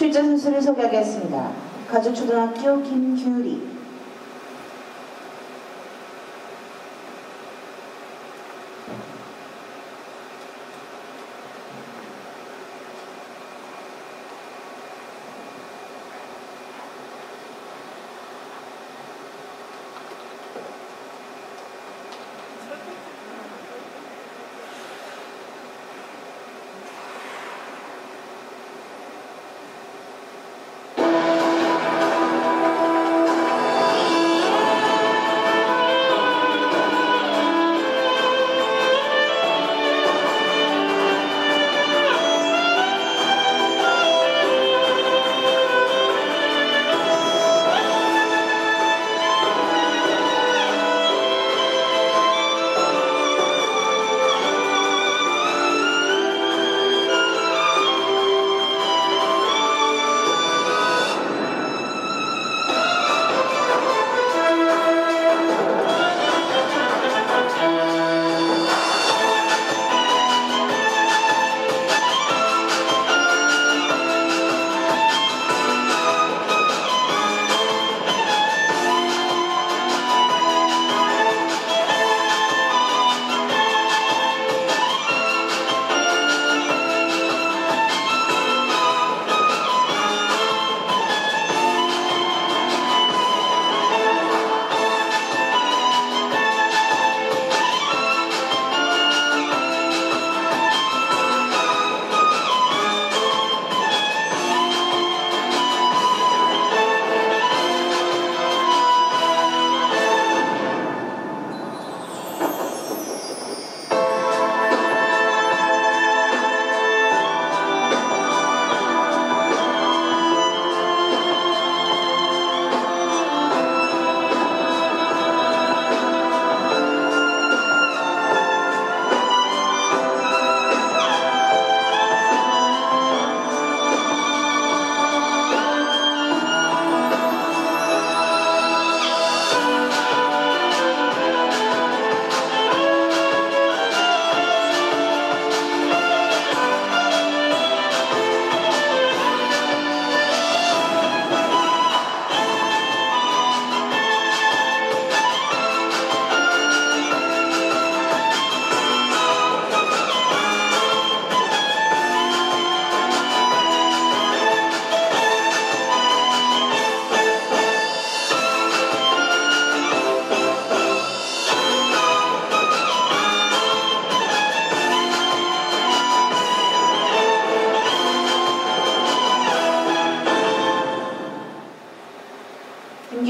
출전 선수를 소개하겠습니다. 가주초등학교 김규리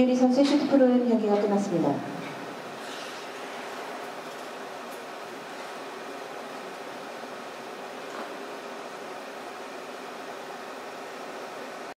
김규리 선수의 슈트 프로그램 경기가 끝났습니다.